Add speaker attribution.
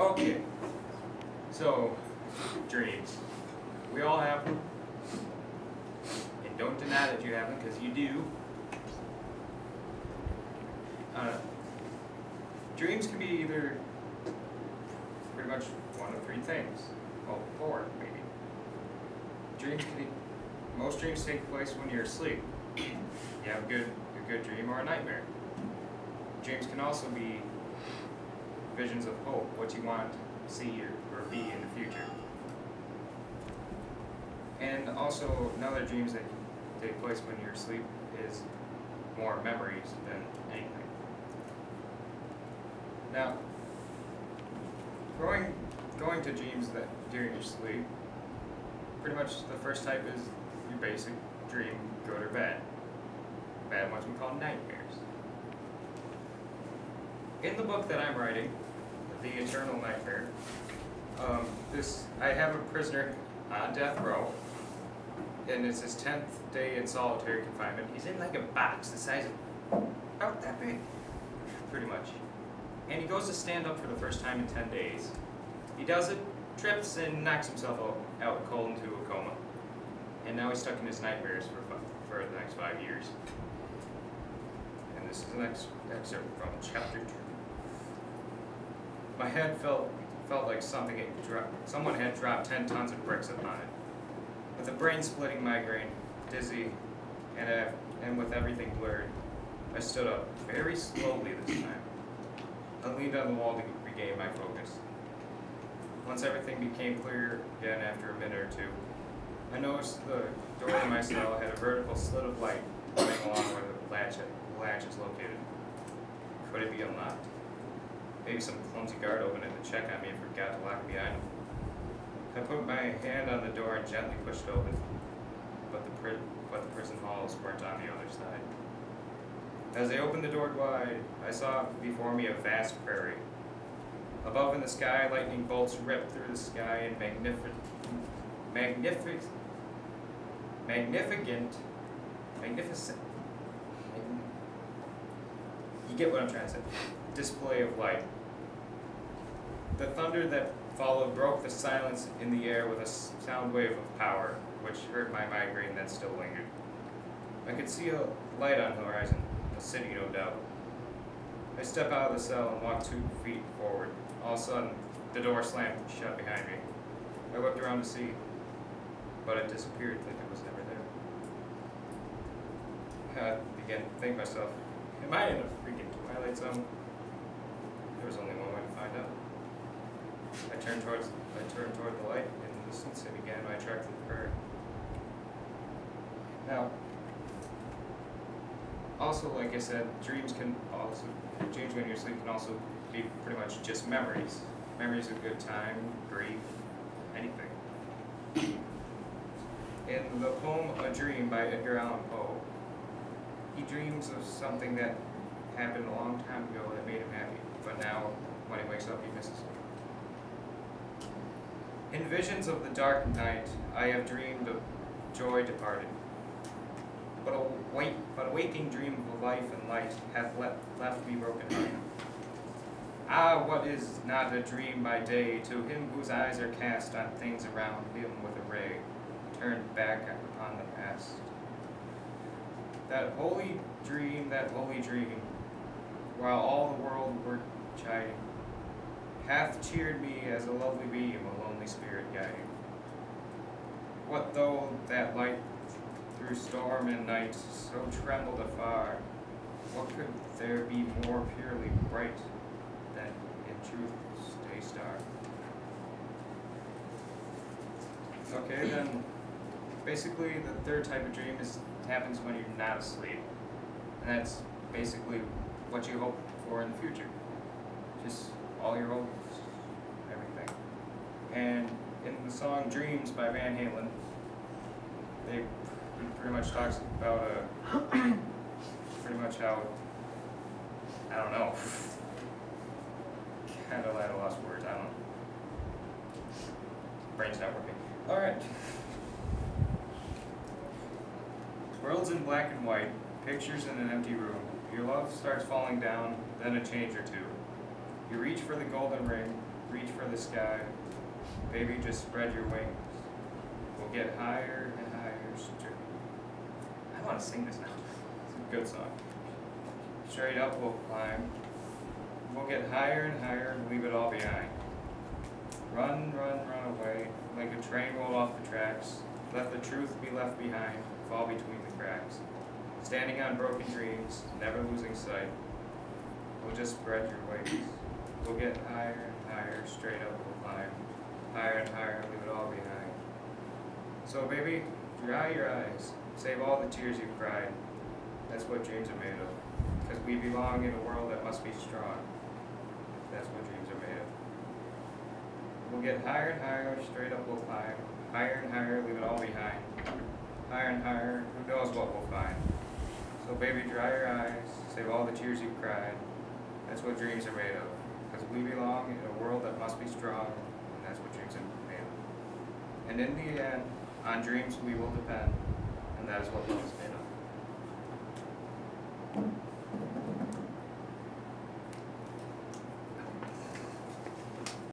Speaker 1: Okay. So, dreams. We all have them. And don't deny that you have them, because you do. Uh, dreams can be either pretty much one of three things. Well, four, maybe. Dreams can be, most dreams take place when you're asleep. You have a good, a good dream or a nightmare. Dreams can also be visions of hope, what you want to see or, be in the future. And also, another dreams that take place when you're asleep is more memories than anything. Now, going going to dreams that during your sleep, pretty much the first type is your basic dream, good or bad. Bad ones we call nightmares. In the book that I'm writing, The Eternal Nightmare, um, this I have a prisoner on death row, and it's his tenth day in solitary confinement. He's in like a box the size of about that big, pretty much. And he goes to stand up for the first time in ten days. He does it, trips, and knocks himself out, cold into a coma. And now he's stuck in his nightmares for for the next five years. And this is the next excerpt from chapter two. My head felt felt like something had dropped. Someone had dropped ten tons of bricks upon it. With a brain-splitting migraine, dizzy, and and with everything blurred, I stood up very slowly this time. I leaned on the wall to regain my focus. Once everything became clear again after a minute or two, I noticed the door to my cell had a vertical slit of light running along where the latch, latch is located. Could it be unlocked? Maybe some clumsy guard opened it to check on me and forgot to lock it behind him. I put my hand on the door and gently pushed it open, but the, pri- but the prison halls weren't on the other side. As I opened the door wide, I saw before me a vast prairie. Above in the sky, lightning bolts ripped through the sky in magnificent, magnificent, magnificent, magnificent, you get what I'm trying to say, display of light. The thunder that followed broke the silence in the air with a sound wave of power, which hurt my migraine that still lingered. I could see a light on the horizon, a city no doubt. I step out of the cell and walk two feet forward. All of a sudden, the door slammed shut behind me. I looked around to see, but it disappeared like it was never there. I began to think myself, am I in a freaking Twilight Zone? Was only one way to find out. I turned towards I turned toward the light in the distance and began my trek the prairie. Now, also, like I said, dreams can also dreams when you're asleep can also be pretty much just memories. Memories of good time, grief, anything. In the poem A Dream by Edgar Allan Poe, he dreams of something that happened a long time ago that made him happy, but now when he wakes up he misses it. In visions of the dark night, I have dreamed of joy departed. But a wake, but a waking dream of life and light hath left, left me broken hearted. Ah, what is not a dream by day to him whose eyes are cast on things around him with a ray turned back upon the past? That holy dream, that holy dream, while all the world were chiding, hath cheered me as a lovely beam, a lonely spirit guiding. What though that light through storm and night so trembled afar? What could there be more purely bright than in truth's day star? Okay, then basically the third type of dream is happens when you're not asleep. And that's basically what you hope for in the future. Just all your hopes, everything. And in the song Dreams by Van Halen, they pretty much talks about uh, pretty much how I don't know. kind of at a lost words. I don't know. Brain's not working. All Worlds in black and white, pictures in an empty room. Your love starts falling down, then a change or two. You reach for the golden ring, reach for the sky. Baby, just spread your wings. We'll get higher and higher. I want to sing this now. It's a good song. Straight up we'll climb. We'll get higher and higher and leave it all behind. Run, run, run away, like a train rolled off the tracks. Let the truth be left behind, fall between the cracks. Standing on broken dreams, never losing sight. We'll just spread your wings. We'll get higher and higher, straight up we'll climb. Higher and higher, leave it all behind. So baby, dry your eyes. Save all the tears you've cried. That's what dreams are made of. Because we belong in a world that must be strong. That's what dreams are made of. We'll get higher and higher, straight up we'll climb. Higher and higher, leave it all behind. Higher and higher, who knows what we'll find. So baby, dry your eyes, save all the tears you've cried. That's what dreams are made of. Because we belong in a world that must be strong, and that's what dreams are made of. And in the end, on dreams we will depend, and that is what love